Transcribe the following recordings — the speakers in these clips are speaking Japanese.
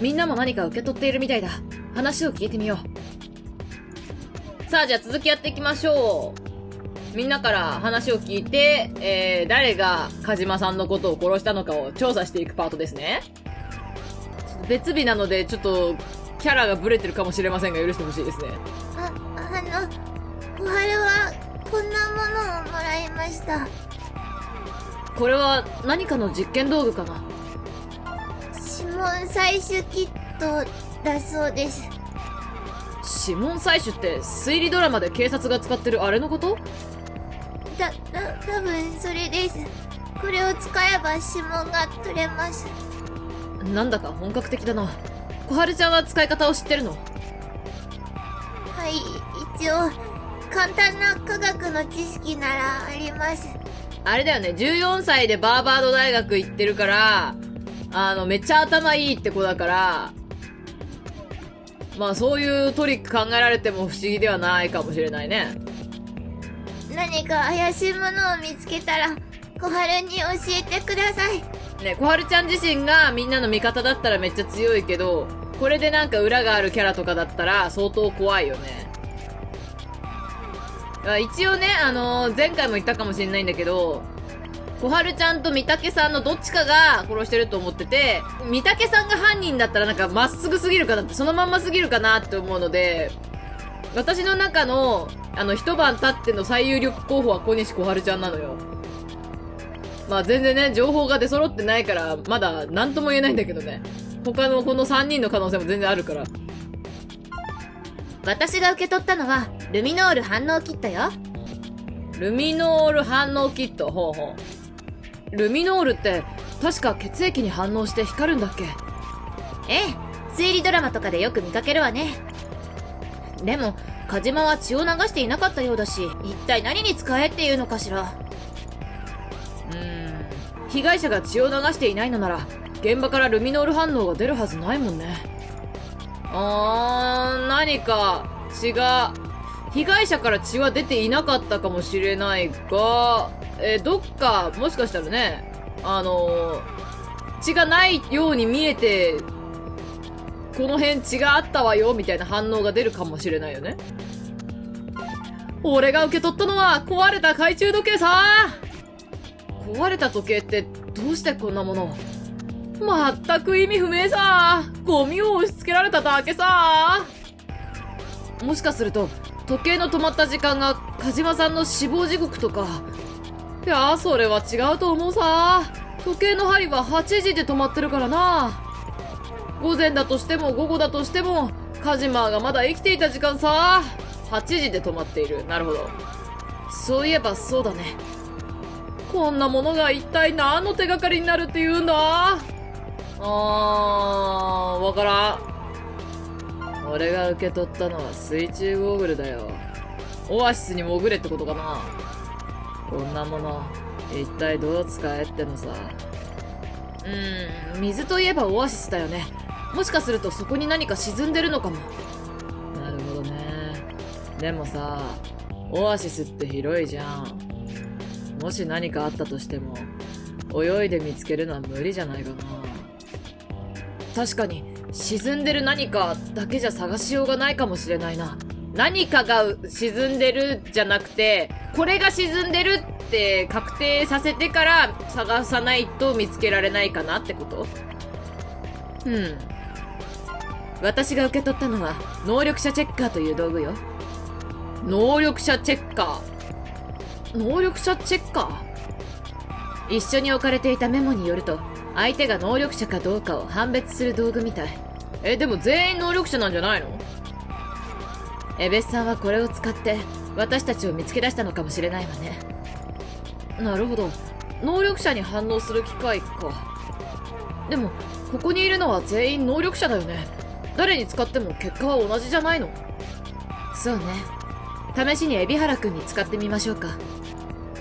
みんなも何か受け取っているみたいだ。話を聞いてみよう。さあ、じゃあ続きやっていきましょう。みんなから話を聞いて、えー、誰がカジマさんのことを殺したのかを調査していくパートですね。別日なので、ちょっと、キャラがブレてるかもしれませんが、許してほしいですね。あ、あの、小春は、こんなものをもらいました。これは何かの実験道具かな指紋採取キットだそうです。指紋採取って推理ドラマで警察が使ってるあれのこと？だ、だ、多分それです。これを使えば指紋が取れます。なんだか本格的だな。小春ちゃんは使い方を知ってるの？はい、一応、簡単な科学の知識ならあります。あれだよね、14歳でバーバード大学行ってるから、あの、めっちゃ頭いいって子だから、まあそういうトリック考えられても不思議ではないかもしれないね。何か怪しいものを見つけたら、小春に教えてください。ね、小春ちゃん自身がみんなの味方だったらめっちゃ強いけど、これでなんか裏があるキャラとかだったら相当怖いよね。あ一応ね、あのー前回も言ったかもしれないんだけど、小春ちゃんと三宅さんのどっちかが殺してると思ってて、三宅さんが犯人だったらなんかまっすぐすぎるかなって、そのまんますぎるかなって思うので、私の中の、あの、一晩経っての最有力候補は小西小春ちゃんなのよ。まあ全然ね、情報が出揃ってないから、まだ何とも言えないんだけどね。他のこの3人の可能性も全然あるから。私が受け取ったのは、ルミノール反応キットよ。ルミノール反応キット、ほうほう。ルミノールって、確か血液に反応して光るんだっけ？ええ、推理ドラマとかでよく見かけるわね。でも、カジマは血を流していなかったようだし、一体何に使えっていうのかしら？うーん。被害者が血を流していないのなら、現場からルミノール反応が出るはずないもんね。あー、何か血が、被害者から血は出ていなかったかもしれないが、えーどっか、もしかしたらね、あのー血がないように見えて、この辺血があったわよ、みたいな反応が出るかもしれないよね。俺が受け取ったのは壊れた懐中時計さ。壊れた時計ってどうしてこんなもの？全く意味不明さ。ゴミを押し付けられただけさ。もしかすると時計の止まった時間が鹿島さんの死亡時刻とかいやそれは違うと思うさ。時計の針は8時で止まってるからな。午前だとしても午後だとしてもカジマーがまだ生きていた時間さ。8時で止まっている。なるほど。そういえばそうだね。こんなものが一体何の手がかりになるって言うんだ？あー、わからん。俺が受け取ったのは水中ゴーグルだよ。オアシスに潜れってことかな。こんなもの、一体どう使えってのさ。うーん、水といえばオアシスだよね。もしかするとそこに何か沈んでるのかも。なるほどね。でもさ、オアシスって広いじゃん。もし何かあったとしても、泳いで見つけるのは無理じゃないかな。確かに、沈んでる何かだけじゃ探しようがないかもしれないな。何かが沈んでるじゃなくて、これが沈んでるって確定させてから探さないと見つけられないかなってこと？うん。私が受け取ったのは、能力者チェッカーという道具よ。能力者チェッカー。能力者チェッカー？一緒に置かれていたメモによると、相手が能力者かどうかを判別する道具みたい。え、でも全員能力者なんじゃないの？エベスさんはこれを使って、私たちを見つけ出したのかもしれないわね。なるほど。能力者に反応する機械か。でも、ここにいるのは全員能力者だよね。誰に使っても結果は同じじゃないのそうね。試しに海老原くんに使ってみましょうか。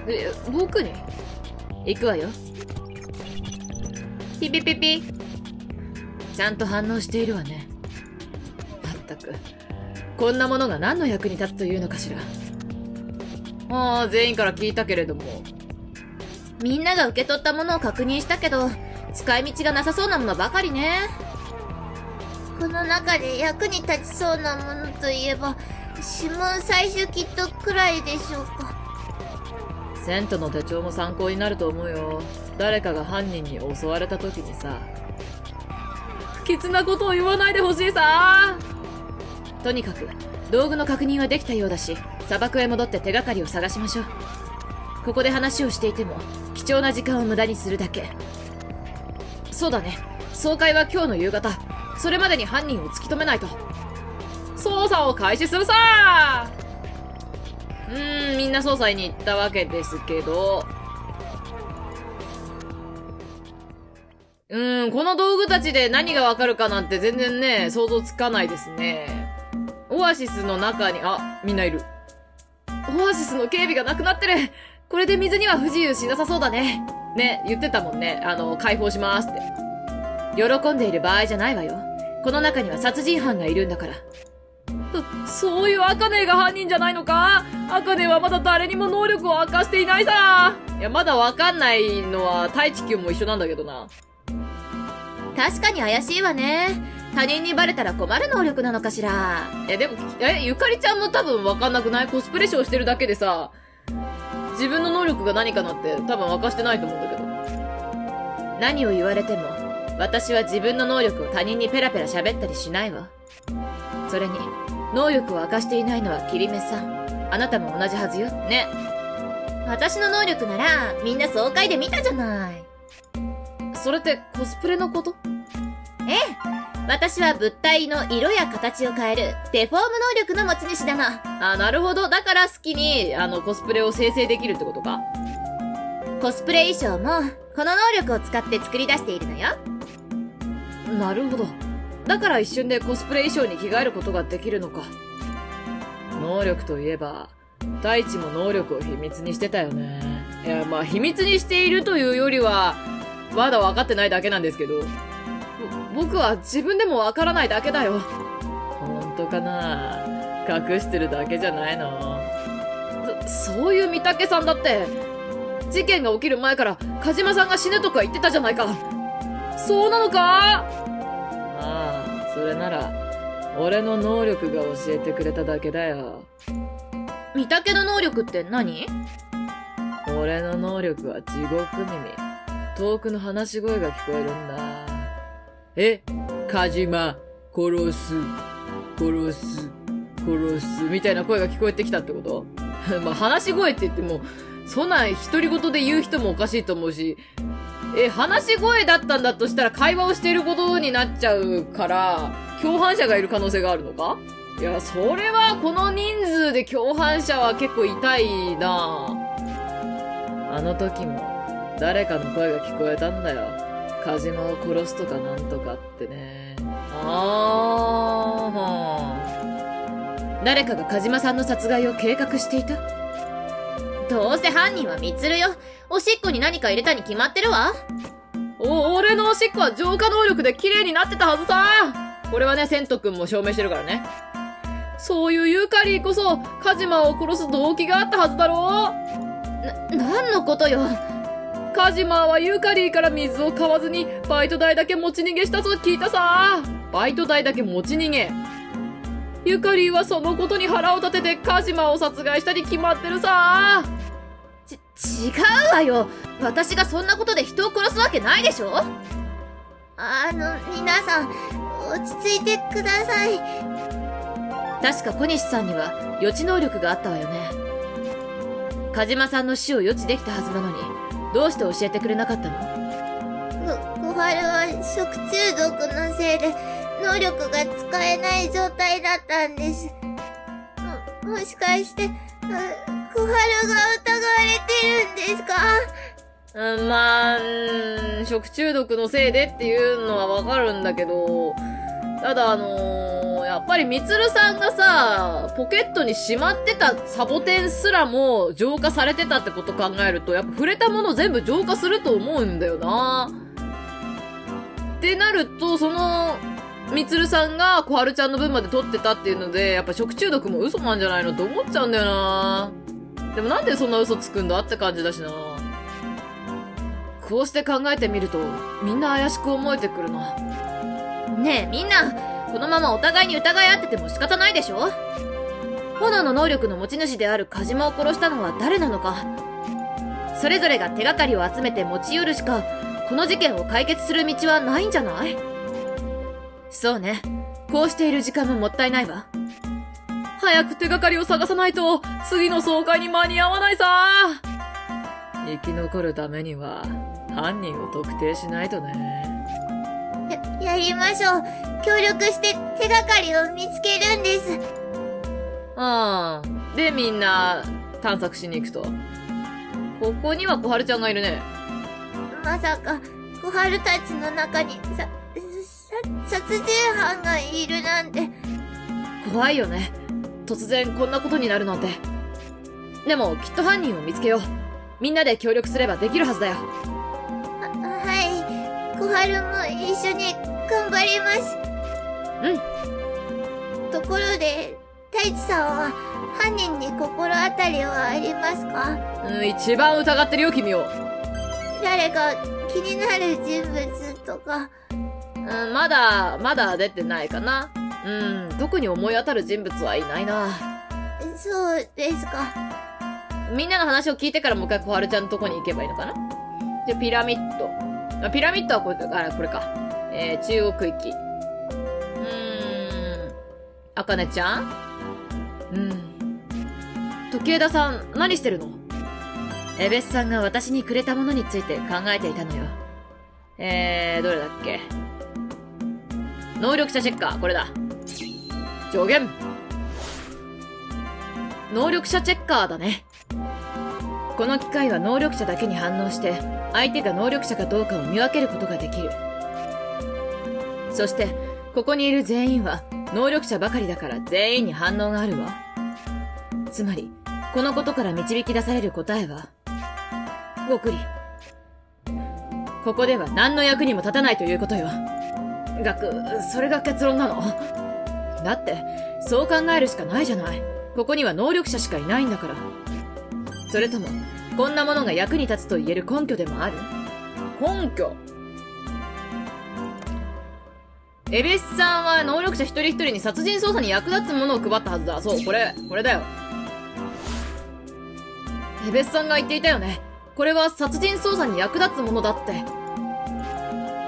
え、僕に？行くわよ。ピピピピ。ちゃんと反応しているわね。まったく。こんなものが何の役に立つというのかしら。ああ、全員から聞いたけれども。みんなが受け取ったものを確認したけど、使い道がなさそうなものばかりね。この中で役に立ちそうなものといえば、指紋採取キットくらいでしょうか。セントの手帳も参考になると思うよ。誰かが犯人に襲われた時にさ。不吉なことを言わないでほしいさとにかく、道具の確認はできたようだし、砂漠へ戻って手がかりを探しましょう。ここで話をしていても、貴重な時間を無駄にするだけ。そうだね。総会は今日の夕方。それまでに犯人を突き止めないと。捜査を開始するさうーん、みんな捜査に行ったわけですけど。うーん、この道具たちで何がわかるかなんて全然ね、想像つかないですね。オアシスの中に、あ、みんないる。オアシスの警備がなくなってるこれで水には不自由しなさそうだね。ね、言ってたもんね。あの、解放しますって。喜んでいる場合じゃないわよ。この中には殺人犯がいるんだから。そ、そういうアカネが犯人じゃないのか？アカネはまだ誰にも能力を明かしていないさいや、まだわかんないのは、太一級も一緒なんだけどな。確かに怪しいわね。他人にバレたら困る能力なのかしら？いや、でも、え、ゆかりちゃんも多分わかんなくない？コスプレショーしてるだけでさ、自分の能力が何かなって多分明かしてないと思うんだけど。何を言われても、私は自分の能力を他人にペラペラ喋ったりしないわ。それに、能力を明かしていないのはキリメさん。あなたも同じはずよ。ね。私の能力なら、みんな爽快で見たじゃない。それってコスプレのこと？ええ。私は物体の色や形を変える、デフォーム能力の持ち主だの。あ、なるほど。だから好きに、あの、コスプレを生成できるってことか。コスプレ衣装も、この能力を使って作り出しているのよ。なるほど。だから一瞬でコスプレ衣装に着替えることができるのか。能力といえば、大地も能力を秘密にしてたよね。いや、まあ秘密にしているというよりは、まだ分かってないだけなんですけど。僕は自分でも分からないだけだよ。本当かな？隠してるだけじゃないの？そ、そういう三宅さんだって、事件が起きる前から、鹿島さんが死ぬとか言ってたじゃないか。そうなのか？ああ、それなら、俺の能力が教えてくれただけだよ。三宅の能力って何？俺の能力は地獄耳。遠くの話し声が聞こえるんだ。え、カジマ、殺す、殺す、殺す、みたいな声が聞こえてきたってこと？まあ、話し声って言っても、そんな独り言で言う人もおかしいと思うし、え、話し声だったんだとしたら会話をしていることになっちゃうから、共犯者がいる可能性があるのか？いや、それはこの人数で共犯者は結構痛いな。あの時も、誰かの声が聞こえたんだよ。カジマを殺すとかなんとかってね。あー、誰かがカジマさんの殺害を計画していた？どうせ犯人はミツルよ。おしっこに何か入れたに決まってるわ。お、俺のおしっこは浄化能力で綺麗になってたはずさこれはね、セント君も証明してるからね。そういうユーカリーこそ、カジマを殺す動機があったはずだろうな、何のことよ。カジマはユーカリーから水を買わずに、バイト代だけ持ち逃げしたと聞いたさ。バイト代だけ持ち逃げ。ユカリーはそのことに腹を立ててカジマを殺害したに決まってるさ。ち、違うわよ。私がそんなことで人を殺すわけないでしょあの、皆さん、落ち着いてください。確か小西さんには予知能力があったわよね。カジマさんの死を予知できたはずなのに、どうして教えてくれなかったの？小春は食中毒のせいで能力が使えない状態だったんです。も、もしかして、小春が疑われてるんですか？うん、まあ、食中毒のせいでっていうのはわかるんだけど、ただあのーやっぱりみつるさんがさ、ポケットにしまってたサボテンすらも浄化されてたってこと考えると、やっぱ触れたもの全部浄化すると思うんだよな。ってなると、その、みつるさんが小春ちゃんの分まで取ってたっていうので、やっぱ食中毒も嘘なんじゃないのって思っちゃうんだよな。でもなんでそんな嘘つくんだって感じだしな。こうして考えてみると、みんな怪しく思えてくるな。ねえ、みんな、このままお互いに疑い合ってても仕方ないでしょ？炎の能力の持ち主であるカジマを殺したのは誰なのか？それぞれが手がかりを集めて持ち寄るしかこの事件を解決する道はないんじゃない？そうね。こうしている時間ももったいないわ。早く手がかりを探さないと次の総会に間に合わないさ。生き残るためには犯人を特定しないとね。ややりましょう。協力して手がかりを見つけるんです。うん。でみんな探索しに行くと。ここには小春ちゃんがいるね。まさか小春たちの中にささ殺人犯がいるなんて。怖いよね。突然こんなことになるなんて。でもきっと犯人を見つけよう。みんなで協力すればできるはずだよ小春も一緒に頑張ります。うん。ところで太一さんは犯人に心当たりはありますか？うん一番疑ってるよ君を。誰か気になる人物とか？うんまだまだ出てないかな。うん特に思い当たる人物はいないな。そうですか。みんなの話を聞いてからもう一回小春ちゃんのとこに行けばいいのかな？じゃあピラミッドあピラミッドはこれあこれか。えー、中国域。うーん。あかねちゃん？うん。時枝さん何してるの？エベスさんが私にくれたものについて考えていたのよ。えー、どれだっけ？能力者チェッカーこれだ。上限。能力者チェッカーだね。この機械は能力者だけに反応して相手が能力者かどうかを見分けることができる。そしてここにいる全員は能力者ばかりだから全員に反応があるわ。つまりこのことから導き出される答えはごくり。ここでは何の役にも立たないということよ。学それが結論なの？だってそう考えるしかないじゃない。ここには能力者しかいないんだから。それともこんなものが役に立つと言える根拠でもある？根拠？エベスさんは能力者一人一人に殺人捜査に役立つものを配ったはずだ。そう、これ、これだよ。エベスさんが言っていたよね。これは殺人捜査に役立つものだって。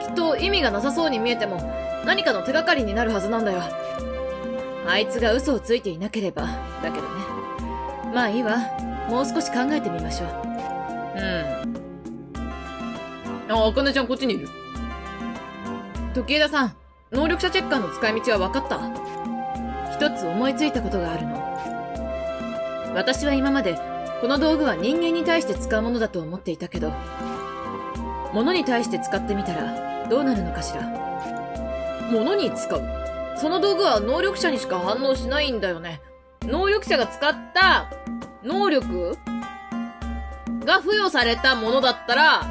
きっと意味がなさそうに見えても、何かの手がかりになるはずなんだよ。あいつが嘘をついていなければ、だけどね。まあいいわ。もう少し考えてみましょう。うん。あ、あかねちゃんこっちにいる。時枝さん、能力者チェッカーの使い道は分かった一つ思いついたことがあるの。私は今まで、この道具は人間に対して使うものだと思っていたけど、物に対して使ってみたら、どうなるのかしら。物に使う？その道具は能力者にしか反応しないんだよね。能力者が使った能力が付与されたものだったら、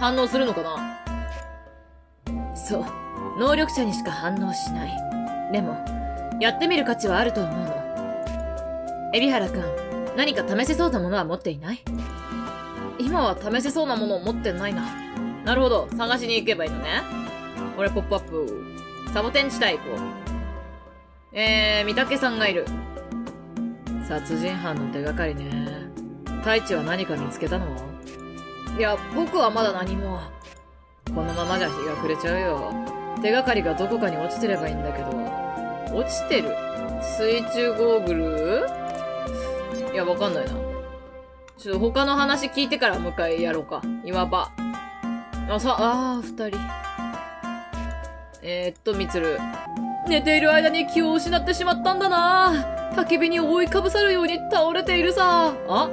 反応するのかな？そう。能力者にしか反応しない。でも、やってみる価値はあると思うの。海老原くん、何か試せそうなものは持っていない？今は試せそうなものを持ってないな。なるほど。探しに行けばいいのね。俺、ポップアップ。サボテン地帯行こう。えー、三宅さんがいる。殺人犯の手がかりね。太一は何か見つけたの？いや、僕はまだ何も。このままじゃ日が暮れちゃうよ。手がかりがどこかに落ちてればいいんだけど。落ちてる？水中ゴーグル？いや、わかんないな。ちょっと他の話聞いてからもう一回やろうか。岩場。あ、さ、あー、二人。えー、っと、みつる。寝ている間に気を失ってしまったんだな焚き火に覆いかぶさるように倒れているさ。あ？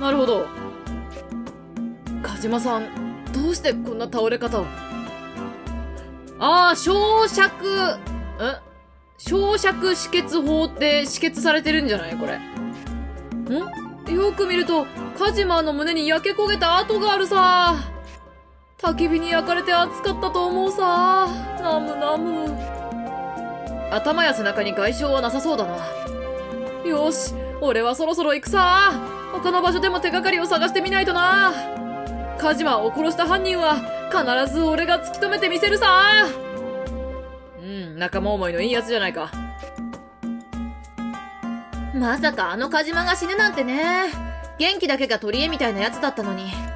なるほど。かじまさん、どうしてこんな倒れ方を？ああ、焼灼、ん焼灼止血法って止血されてるんじゃない？これ。ん？よく見ると、カジマの胸に焼け焦げた跡があるさ。焚き火に焼かれて熱かったと思うさ。ナムナム。頭や背中に外傷はなさそうだな。よし、俺はそろそろ行くさ。他の場所でも手がかりを探してみないとな。カジマを殺した犯人は、必ず俺が突き止めてみせるさ。うん仲間思いのいいやつじゃないか。まさかあのカジマが死ぬなんてね。元気だけが取り柄みたいなやつだったのに。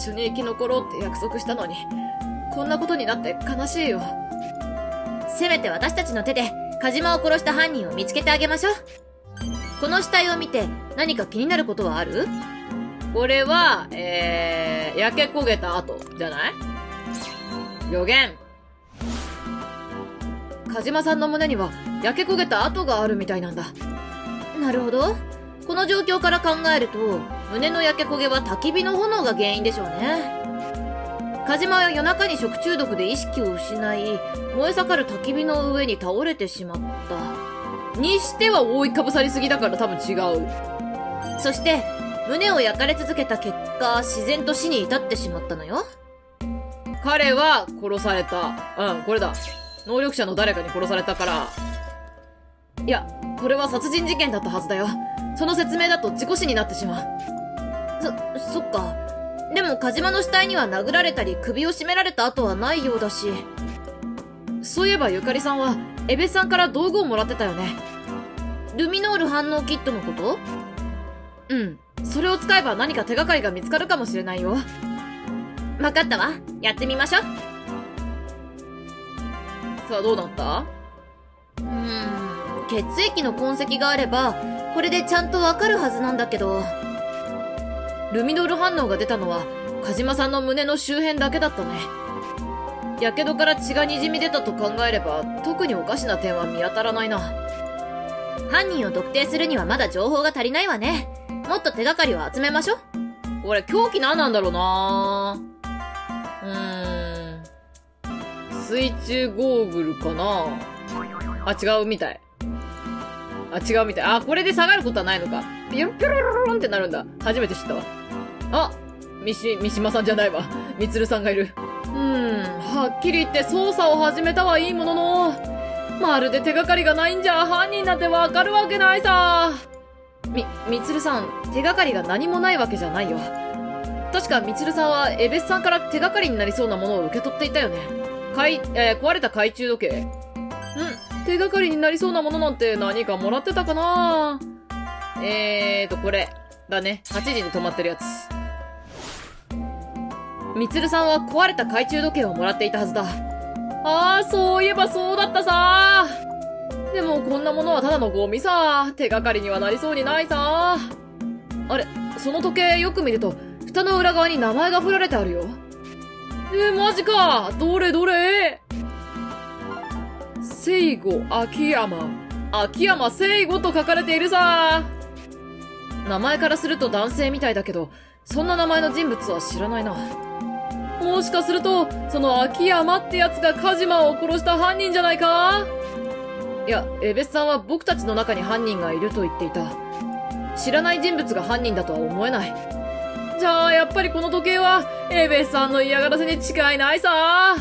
一緒に生き残ろうって約束したのに、こんなことになって悲しいよ。せめて私たちの手で、カジマを殺した犯人を見つけてあげましょう。この死体を見て何か気になることはある？これは、えー、焼け焦げた後、じゃない？予言。カジマさんの胸には焼け焦げた跡があるみたいなんだ。なるほど。この状況から考えると、胸の焼け焦げは焚き火の炎が原因でしょうね。カジマは夜中に食中毒で意識を失い、燃え盛る焚き火の上に倒れてしまった。にしては覆いかぶさりすぎだから多分違う。そして、胸を焼かれ続けた結果、自然と死に至ってしまったのよ。彼は殺された。うん、これだ。能力者の誰かに殺されたから。いや、これは殺人事件だったはずだよ。その説明だと事故死になってしまう。そ、そっか。でも、カジマの死体には殴られたり首を絞められた跡はないようだし。そういえばゆかりさんは、エベさんから道具をもらってたよね。ルミノール反応キットのこと？うん。それを使えば何か手がかりが見つかるかもしれないよ。わかったわ。やってみましょう。さあ、どうなった？うーん、血液の痕跡があれば、これでちゃんとわかるはずなんだけど。ルミノール反応が出たのは、カジマさんの胸の周辺だけだったね。やけどから血が滲み出たと考えれば、特におかしな点は見当たらないな。犯人を特定するにはまだ情報が足りないわね。もっと手がかりを集めましょう。これ、凶器何なんだろうなうーん。水中ゴーグルかなあ、違うみたい。あ、違うみたい。あ、これで下がることはないのか。ピロピュロロロンってなるんだ。初めて知ったわ。あ、みし、三島さんじゃないわ。みつるさんがいる。うーん、はっきり言って捜査を始めたはいいものの、まるで手がかりがないんじゃ犯人なんてわかるわけないさ。み、みつるさん、手がかりが何もないわけじゃないよ。確かみつるさんはエベスさんから手がかりになりそうなものを受け取っていたよね。かい、えー、壊れた懐中時計。うん手がかりになりそうなものなんて何かもらってたかな？えーと、これ。だね。8時に止まってるやつ。みつるさんは壊れた懐中時計をもらっていたはずだ。ああ、そういえばそうだったさでもこんなものはただのゴミさ。手がかりにはなりそうにないさ。あれ、その時計よく見ると、蓋の裏側に名前が振られてあるよ。えー、マジかどれどれ？聖護秋山。秋山聖護と書かれているさ。名前からすると男性みたいだけど、そんな名前の人物は知らないな。もしかすると、その秋山ってやつがカジマを殺した犯人じゃないか？いや、エベスさんは僕たちの中に犯人がいると言っていた。知らない人物が犯人だとは思えない。じゃあ、やっぱりこの時計は、エベスさんの嫌がらせに違いないさ。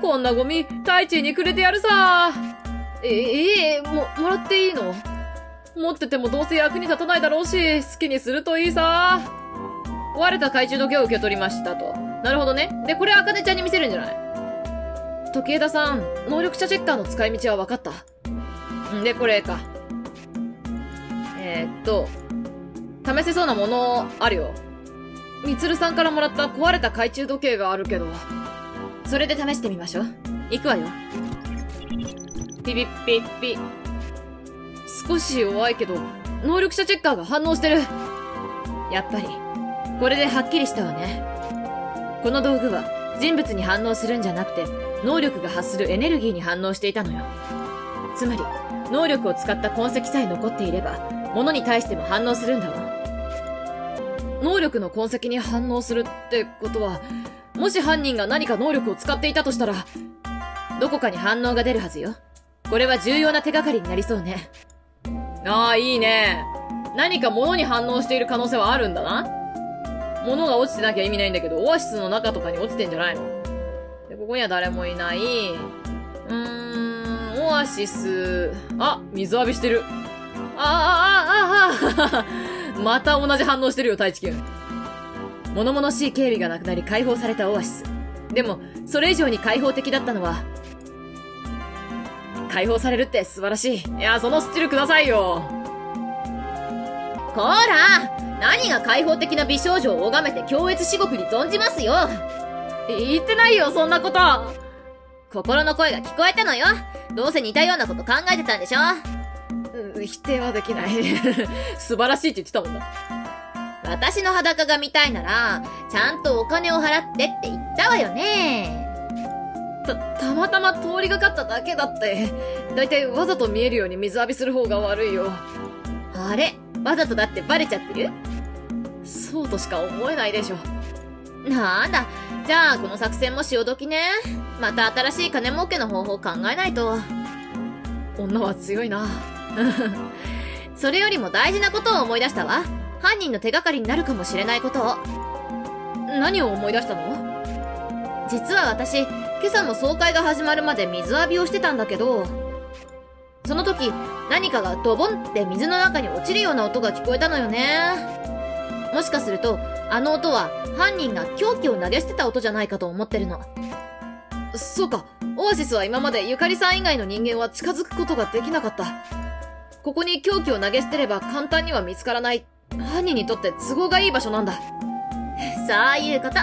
こんなゴミ、タイチにくれてやるさ。え、ええも、もらっていいの？持っててもどうせ役に立たないだろうし、好きにするといいさ。壊れた懐中時計を受け取りましたと。なるほどね。で、これあかねちゃんに見せるんじゃない？時枝さん、能力者チェッカーの使い道は分かった？んで、これか。えー、っと、試せそうなものあるよ。みつるさんからもらった壊れた懐中時計があるけど。それで試してみましょう。行くわよ。ピピッピピ。少し弱いけど、能力者チェッカーが反応してる。やっぱり、これではっきりしたわね。この道具は人物に反応するんじゃなくて、能力が発するエネルギーに反応していたのよ。つまり、能力を使った痕跡さえ残っていれば、物に対しても反応するんだわ。能力の痕跡に反応するってことは、もし犯人が何か能力を使っていたとしたら、どこかに反応が出るはずよ。これは重要な手がかりになりそうね。ああ、いいね。何か物に反応している可能性はあるんだな。物が落ちてなきゃ意味ないんだけど、オアシスの中とかに落ちてんじゃないので、ここには誰もいない。うーん、オアシス、あ、水浴びしてる。ああ、ああ、ああ、また同じ反応してるよ、太一君。物々しい警備がなくなり解放されたオアシス。でも、それ以上に開放的だったのは、解放されるって素晴らしい。いや、そのスチルくださいよ。こら何が開放的な美少女を拝めて強越至極に存じますよ言ってないよ、そんなこと。心の声が聞こえたのよどうせ似たようなこと考えてたんでしょ否定はできない。素晴らしいって言ってたもんだ。私の裸が見たいなら、ちゃんとお金を払ってって言ったわよね。た、たまたま通りがかっただけだって。だいたいわざと見えるように水浴びする方が悪いよ。あれ？わざとだってバレちゃってる？そうとしか思えないでしょ。なんだ。じゃあ、この作戦も潮時ね。また新しい金儲けの方法考えないと。女は強いな。それよりも大事なことを思い出したわ。犯人の手がかりになるかもしれないことを。何を思い出したの？実は私、今朝も総会が始まるまで水浴びをしてたんだけど、その時、何かがドボンって水の中に落ちるような音が聞こえたのよね。もしかすると、あの音は犯人が凶器を投げ捨てた音じゃないかと思ってるの。そうか。オアシスは今までゆかりさん以外の人間は近づくことができなかった。ここに凶器を投げ捨てれば簡単には見つからない。犯人にとって都合がいい場所なんだ。そういうこと。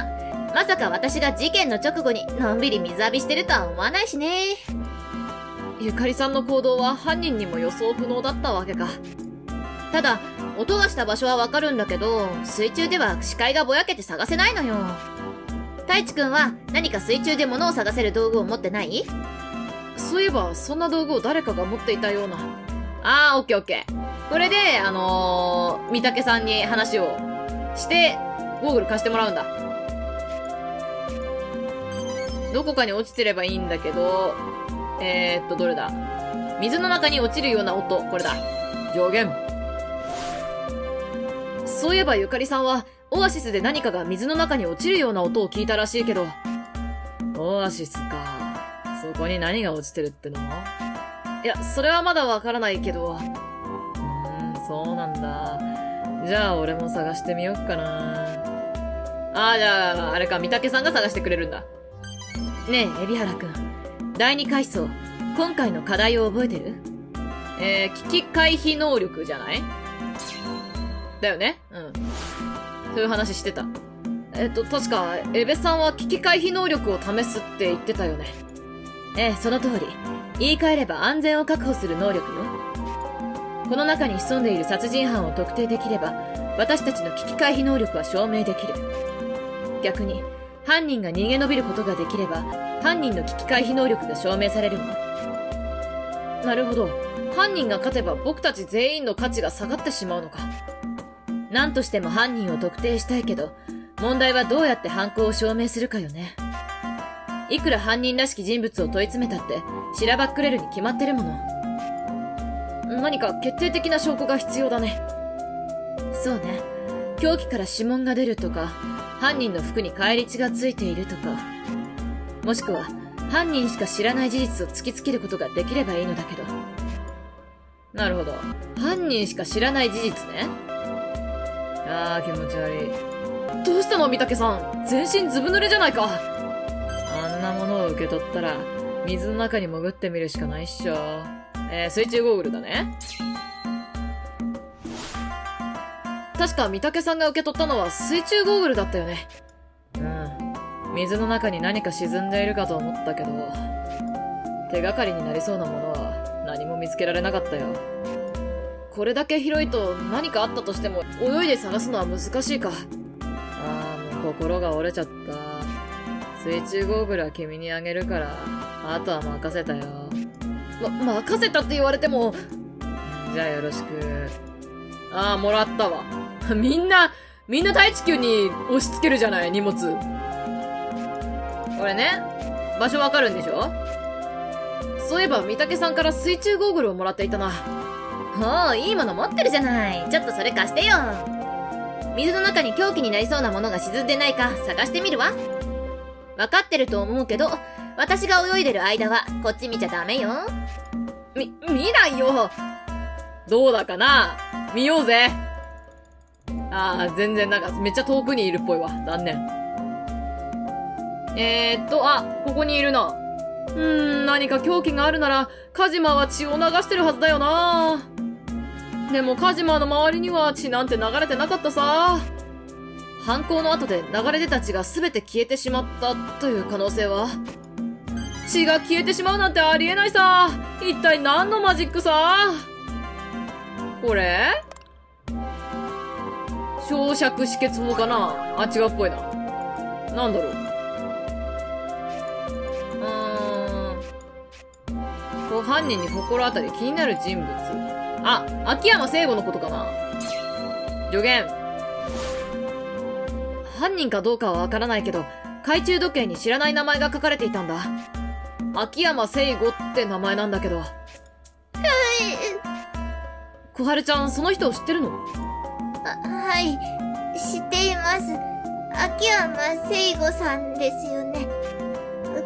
まさか私が事件の直後にのんびり水浴びしてるとは思わないしね。ゆかりさんの行動は犯人にも予想不能だったわけか。ただ、音がした場所はわかるんだけど、水中では視界がぼやけて探せないのよ。太一くんは何か水中で物を探せる道具を持ってない？そういえば、そんな道具を誰かが持っていたような。あー、オッケーオッケー。これで、あのー、三宅さんに話をして、ゴーグル貸してもらうんだ。どこかに落ちてればいいんだけど、えー、っと、どれだ？水の中に落ちるような音。これだ。上限。そういえばゆかりさんは、オアシスで何かが水の中に落ちるような音を聞いたらしいけど。オアシスか。そこに何が落ちてるっての？いや、それはまだわからないけど。そうなんだ。じゃあ俺も探してみよっかな。ああ、じゃあ、あれか、三宅さんが探してくれるんだ。ねえ、海老原くん。第二階層、今回の課題を覚えてる？えー、危機回避能力じゃない？だよねうん。そういう話してた。えっと、確か、エベさんは危機回避能力を試すって言ってたよね。ええ、その通り。言い換えれば安全を確保する能力よ。この中に潜んでいる殺人犯を特定できれば、私たちの危機回避能力は証明できる。逆に、犯人が逃げ延びることができれば、犯人の危機回避能力が証明されるわ。なるほど。犯人が勝てば僕たち全員の価値が下がってしまうのか。何としても犯人を特定したいけど、問題はどうやって犯行を証明するかよね。いくら犯人らしき人物を問い詰めたって、しらばっくれるに決まってるもの。何か決定的な証拠が必要だね。そうね。凶器から指紋が出るとか、犯人の服に返り血がついているとか、もしくは、犯人しか知らない事実を突きつけることができればいいのだけど。なるほど。犯人しか知らない事実ね。あー気持ち悪い。どうしたの三宅さん全身ずぶ濡れじゃないかあんなものを受け取ったら、水の中に潜ってみるしかないっしょ。えー、水中ゴーグルだね。確か三宅さんが受け取ったのは水中ゴーグルだったよね。うん。水の中に何か沈んでいるかと思ったけど、手がかりになりそうなものは何も見つけられなかったよ。これだけ広いと何かあったとしても泳いで探すのは難しいか。ああ、もう心が折れちゃった。水中ゴーグルは君にあげるから、あとは任せたよ。ま、任せたって言われても、じゃあよろしく。ああ、もらったわ。みんな、みんな大地球に押し付けるじゃない、荷物。これね、場所わかるんでしょ？そういえば、三宅さんから水中ゴーグルをもらっていたな。おお、いいもの持ってるじゃない。ちょっとそれ貸してよ。水の中に凶器になりそうなものが沈んでないか探してみるわ。わかってると思うけど、私が泳いでる間はこっち見ちゃダメよ。み、見ないよどうだかな？見ようぜああ、全然なんかめっちゃ遠くにいるっぽいわ。残念。えー、っと、あ、ここにいるな。うーん、何か狂気があるなら、カジマは血を流してるはずだよなでもカジマの周りには血なんて流れてなかったさ。犯行の後で流れ出た血が全て消えてしまったという可能性は血が消えてしまうなんてありえないさ。一体何のマジックさ？これ？焼灼止血法かな？あ、違うっぽいな。なんだろう？うーん。こう、犯人に心当たり気になる人物。あ、秋山聖吾のことかな助言。犯人かどうかはわからないけど、懐中時計に知らない名前が書かれていたんだ。秋山聖吾って名前なんだけど。小春ちゃん、その人を知ってるの？あはい、知っています。秋山聖吾さんですよね。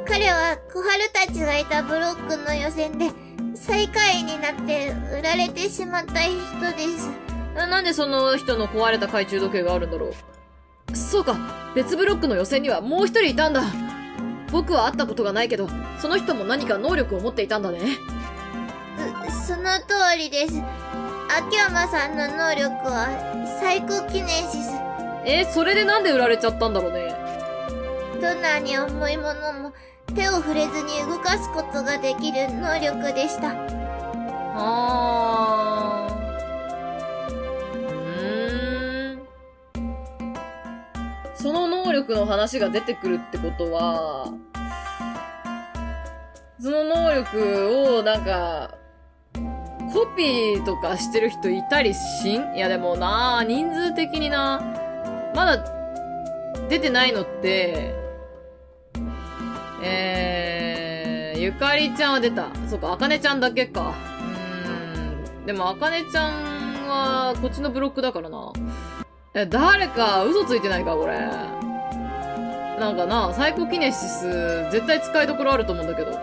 彼は小春たちがいたブロックの予選で最下位になって売られてしまった人です。なんでその人の壊れた懐中時計があるんだろう？そうか、別ブロックの予選にはもう一人いたんだ。僕は会ったことがないけど、その人も何か能力を持っていたんだね。うその通りです。秋山さんの能力はサイコキネシス。えーそれでなんで売られちゃったんだろうね。どんなに重いものも手を触れずに動かすことができる能力でした。あー。うーん。その能力の話が出てくるってことは、その能力をなんか、コピーとかしてる人いたりしん？いやでもな人数的になまだ出てないのって、えー、ゆかりちゃんは出た。そうか、あかねちゃんだけか。うーん。でも、あかねちゃんは、こっちのブロックだからな。え、誰か、嘘ついてないか、これ。なんかな、サイコキネシス、絶対使いどころあると思うんだけど。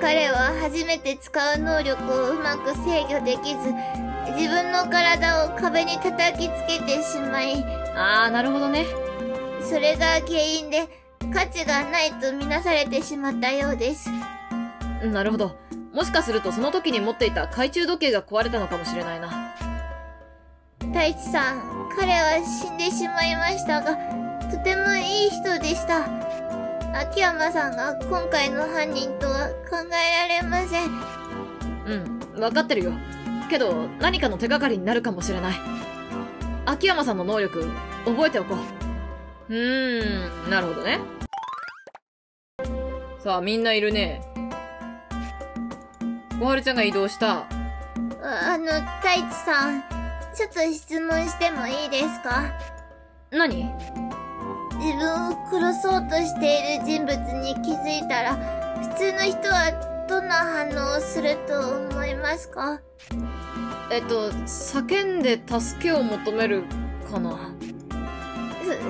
彼は初めて使う能力をうまく制御できず、自分の体を壁に叩きつけてしまい、あー、なるほどね。それが原因で価値がないとみなされてしまったようです。うんなるほど。もしかするとその時に持っていた懐中時計が壊れたのかもしれないな。太一さん、彼は死んでしまいましたが、とてもいい人でした。秋山さんが今回の犯人とは考えられません。うん、わかってるよ。けど、何かの手がかりになるかもしれない。秋山さんの能力、覚えておこう。うーん、なるほどね。さあ、みんないるね。小春ちゃんが移動した。あの、太一さん、ちょっと質問してもいいですか？何？自分を殺そうとしている人物に気づいたら、普通の人はどんな反応をすると思いますか？えっと、叫んで助けを求めるかな。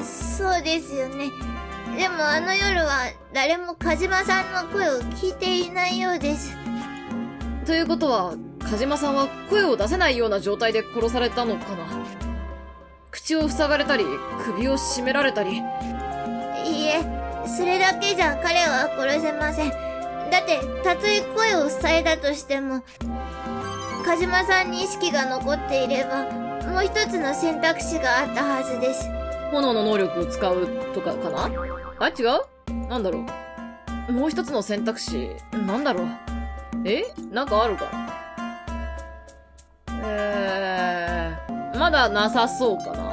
そ、そうですよね。でもあの夜は誰もカジマさんの声を聞いていないようです。ということは、鹿島さんは声を出せないような状態で殺されたのかな口を塞がれたり、首を絞められたり。いいえ、それだけじゃ彼は殺せません。だって、たとえ声を塞いだとしても、カジマさんに意識が残っていれば、もう一つの選択肢があったはずです。炎の能力を使うとかかな？あ、違う？なんだろう？もう一つの選択肢、なんだろう？え？なんかあるか？なえー、まだなさそうかな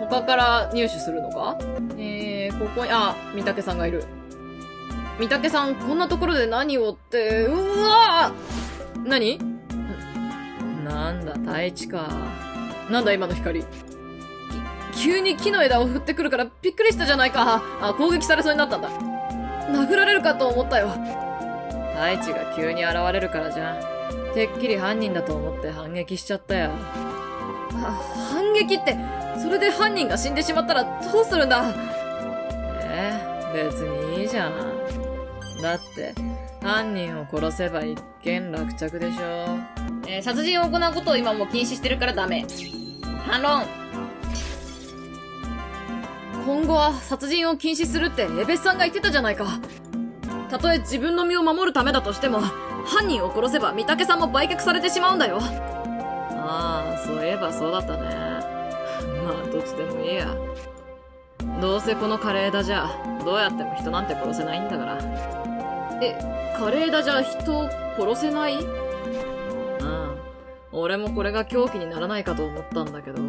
他から入手するのか？えー、ここに、あ、三宅さんがいる。三宅さん、こんなところで何をって、うわー何？なんだ、太一か。なんだ、今の光？急に木の枝を振ってくるからびっくりしたじゃないか。あ、攻撃されそうになったんだ。殴られるかと思ったよ。太一が急に現れるからじゃん。てっきり犯人だと思って反撃しちゃったよ。は、反撃って、それで犯人が死んでしまったらどうするんだ？ええ別にいいじゃん。だって、犯人を殺せば一件落着でしょ。えー殺人を行うことを今もう禁止してるからダメ。反論今後は殺人を禁止するってエベスさんが言ってたじゃないか。たとえ自分の身を守るためだとしても、犯人を殺せば三宅さんも売却されてしまうんだよ。そういえばそうだったね。まあ、どっちでもいいや。どうせこの枯れ枝じゃ、どうやっても人なんて殺せないんだから。え、枯れ枝じゃ人を殺せない？うん。俺もこれが凶器にならないかと思ったんだけど、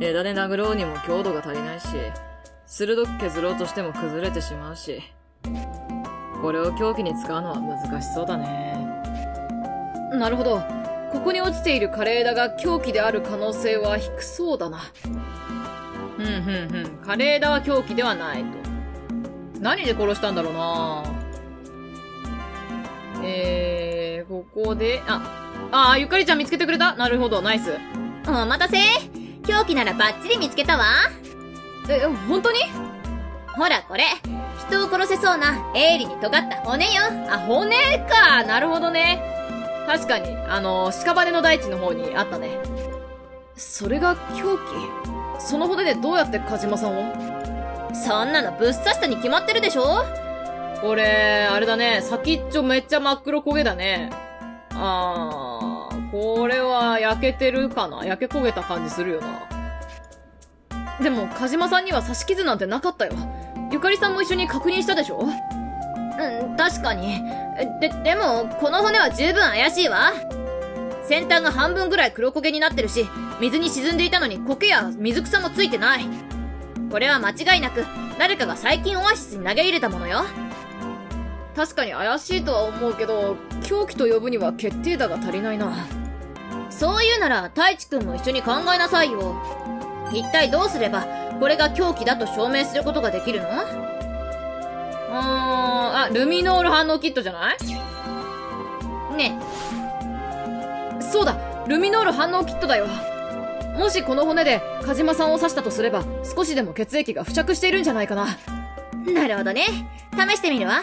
枝で殴ろうにも強度が足りないし、鋭く削ろうとしても崩れてしまうし、これを凶器に使うのは難しそうだね。なるほど。ここに落ちている枯れ枝が凶器である可能性は低そうだな。ふんふんふん。枯れ枝は凶器ではないと。何で殺したんだろうなえー、ここで、あ、あ、ゆかりちゃん見つけてくれたなるほど、ナイス。お待たせ凶器ならバッチリ見つけたわ。え、本当に？ほらこれ、人を殺せそうな鋭利に尖った骨よ。あ、骨か。なるほどね。確かに、あの、屍の大地の方にあったね。それが凶器その骨でどうやってカジマさんを？そんなのぶっ刺したに決まってるでしょ？これ、あれだね。先っちょめっちゃ真っ黒焦げだね。あー、これは焼けてるかな？焼け焦げた感じするよな。でも、カジマさんには刺し傷なんてなかったよ。ゆかりさんも一緒に確認したでしょ？うん、確かに。で、でも、この骨は十分怪しいわ。先端が半分ぐらい黒焦げになってるし、水に沈んでいたのに苔や水草もついてない。これは間違いなく、誰かが最近オアシスに投げ入れたものよ。確かに怪しいとは思うけど、狂気と呼ぶには決定打が足りないな。そういうなら、太一くんも一緒に考えなさいよ。一体どうすれば、これが狂気だと証明することができるの？うーん、あ、ルミノール反応キットじゃない？ね。そうだ。ルミノール反応キットだよ。もしこの骨でカジマさんを刺したとすれば少しでも血液が付着しているんじゃないかな。なるほどね。試してみるわ。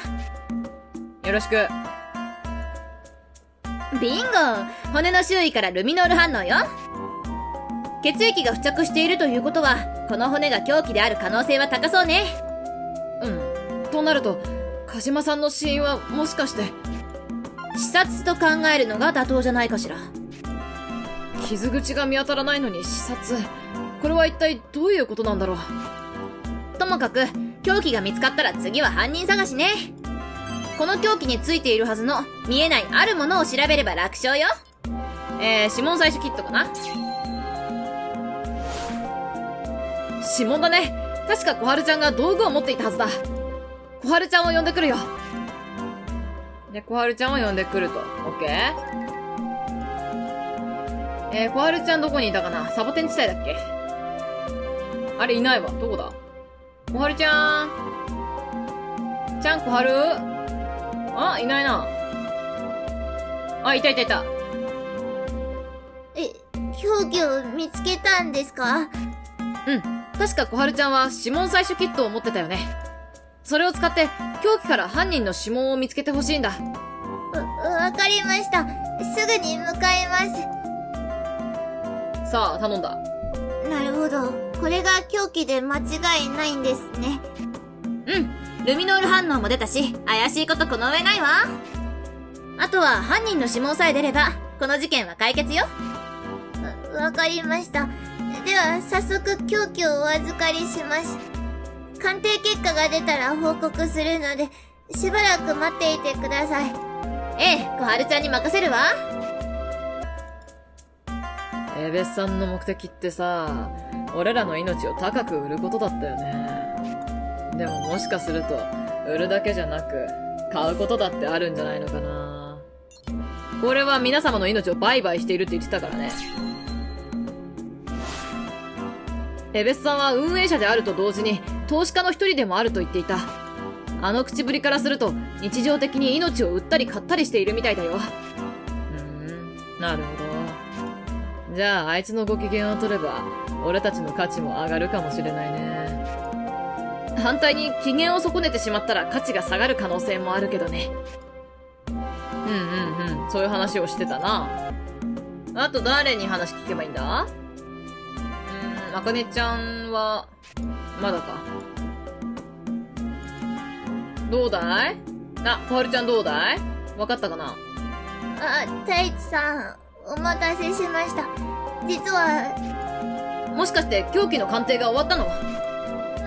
よろしく。ビンゴ。骨の周囲からルミノール反応よ。血液が付着しているということは、この骨が凶器である可能性は高そうね。うん。となると、鹿島さんの死因はもしかして、視察と考えるのが妥当じゃないかしら。傷口が見当たらないのに視察。これは一体どういうことなんだろう。ともかく、凶器が見つかったら次は犯人探しね。この凶器についているはずの見えないあるものを調べれば楽勝よ。えー、指紋採取キットかな？指紋だね。確か小春ちゃんが道具を持っていたはずだ。小春ちゃんを呼んでくるよ。で、小春ちゃんを呼んでくると。オッケー？えー、小春ちゃんどこにいたかな？サボテン地帯だっけ？あれいないわ。どこだ？小春ちゃん。ちゃん小春？あ、いないな。あ、いたいたいた。え、凶器を見つけたんですか？うん。確か小春ちゃんは指紋採取キットを持ってたよね。それを使って、凶器から犯人の指紋を見つけてほしいんだ。わ、わかりました。すぐに向かいます。さあ、頼んだ。なるほど。これが凶器で間違いないんですね。うん。ルミノール反応も出たし、怪しいことこの上ないわ。あとは犯人の指紋さえ出れば、この事件は解決よ。わ、わかりました。では、早速凶器をお預かりします。鑑定結果が出たら報告するので、しばらく待っていてください。ええ、小春ちゃんに任せるわ。エベスさんの目的ってさ、俺らの命を高く売ることだったよね。でももしかすると、売るだけじゃなく、買うことだってあるんじゃないのかな。これは皆様の命を売買しているって言ってたからね。エベスさんは運営者であると同時に投資家の一人でもあると言っていた。あの口ぶりからすると日常的に命を売ったり買ったりしているみたいだよ。うーん、なるほど。じゃああいつのご機嫌を取れば俺たちの価値も上がるかもしれないね。反対に機嫌を損ねてしまったら価値が下がる可能性もあるけどね。うんうんうん、そういう話をしてたな。あと誰に話聞けばいいんだ？あかねちゃんは、まだか。どうだいあ、かおるちゃんどうだいわかったかなあ、太一さん、お待たせしました。実は、もしかして凶器の鑑定が終わったの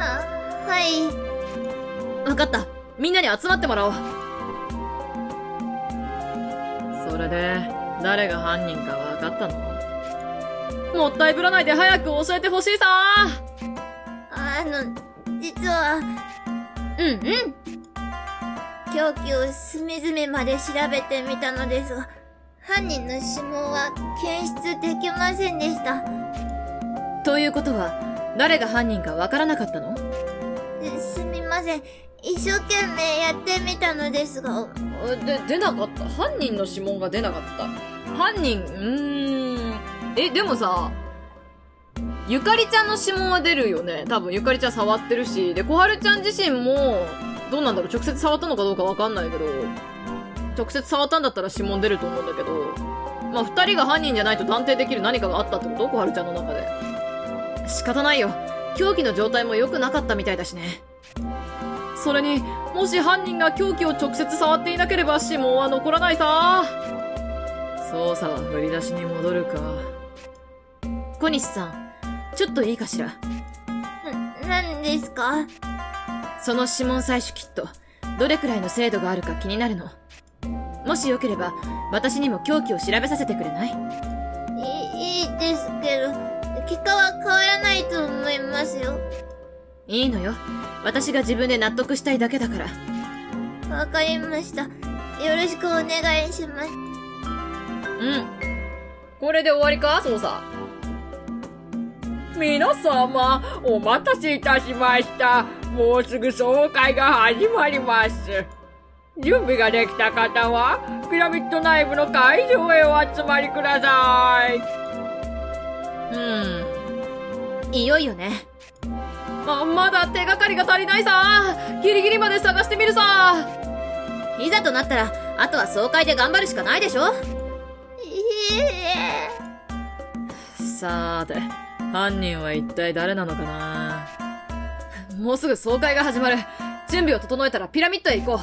あ、はい。わかった。みんなに集まってもらおう。それで、誰が犯人かわかったのもったいぶらないで早く教えてほしいさあの、実は、うんうん。凶器を隅々まで調べてみたのですが、犯人の指紋は検出できませんでした。ということは、誰が犯人かわからなかったの？すみません。一生懸命やってみたのですが、で、出なかった？犯人の指紋が出なかった？犯人、うーん。え、でもさ、ゆかりちゃんの指紋は出るよね？多分ゆかりちゃん触ってるし。で、小春ちゃん自身も、どうなんだろう？直接触ったのかどうかわかんないけど、直接触ったんだったら指紋出ると思うんだけど、まあ、二人が犯人じゃないと断定できる何かがあったってこと？小春ちゃんの中で。仕方ないよ。凶器の状態も良くなかったみたいだしね。それに、もし犯人が凶器を直接触っていなければ指紋は残らないさ。捜査は振り出しに戻るか。小西さん、ちょっといいかしら？な、何ですか？その指紋採取キット、どれくらいの精度があるか気になるの。もしよければ、私にも凶器を調べさせてくれない？い、いいですけど、結果は変わらないと思いますよ。いいのよ。私が自分で納得したいだけだから。わかりました。よろしくお願いします。うん。これで終わりか？捜査。皆様、お待たせいたしました。もうすぐ総会が始まります。準備ができた方は、ピラミッド内部の会場へお集まりください。うん。いよいよね。ま、まだ手がかりが足りないさ。ギリギリまで探してみるさ。いざとなったら、あとは総会で頑張るしかないでしょ？さーて、犯人は一体誰なのかな？もうすぐ総会が始まる。準備を整えたらピラミッドへ行こ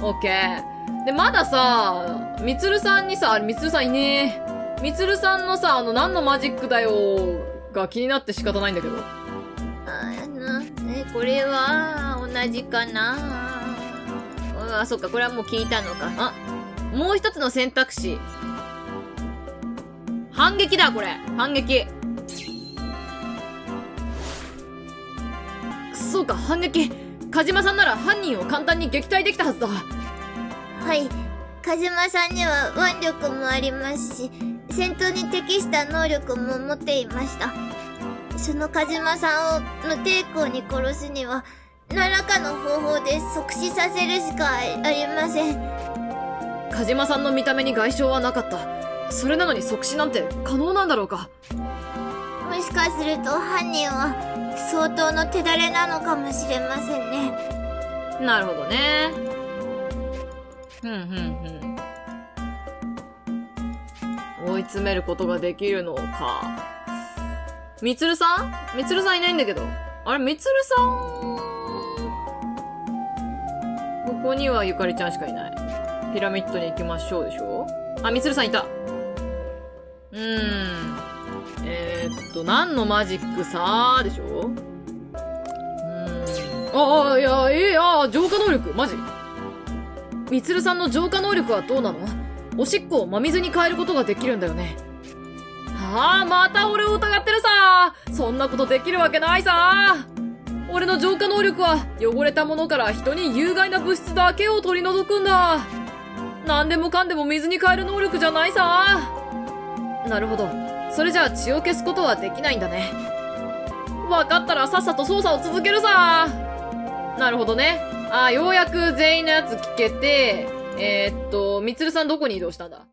う。オッケー。で、まださ、みつるさんにさ、あれみつるさんいねえ。みつるさんのさ、あの、何のマジックだよ、が気になって仕方ないんだけど。あの、え、これは、同じかな？あ、そっか、これはもう聞いたのか。あ、もう一つの選択肢。反撃だ、これ。反撃。そうか、反撃。カジマさんなら犯人を簡単に撃退できたはずだ。はい。カジマさんには腕力もありますし、戦闘に適した能力も持っていました。そのカジマさんを無抵抗に殺すには、何らかの方法で即死させるしかありません。カジマさんの見た目に外傷はなかった。それなのに即死なんて可能なんだろうか。もしかすると犯人は相当の手だれなのかもしれませんね。なるほどね。ふんふんふん。追い詰めることができるのか。みつるさん？みつるさんいないんだけど。あれ、みつるさん？ここにはゆかりちゃんしかいない。ピラミッドに行きましょうでしょ？あ、みつるさんいた。うーん。と、何のマジック？さーでしょ？うん。ああ、いや、ええああ、浄化能力、マジ？みつるさんの浄化能力はどうなの？おしっこを真水に変えることができるんだよね。ああ、また俺を疑ってるさそんなことできるわけないさ俺の浄化能力は汚れたものから人に有害な物質だけを取り除くんだ。何でもかんでも水に変える能力じゃないさなるほど。それじゃあ血を消すことはできないんだね。分かったらさっさと捜査を続けるさなるほどね。あようやく全員のやつ聞けて、えー、っと、みつるさんどこに移動したんだ？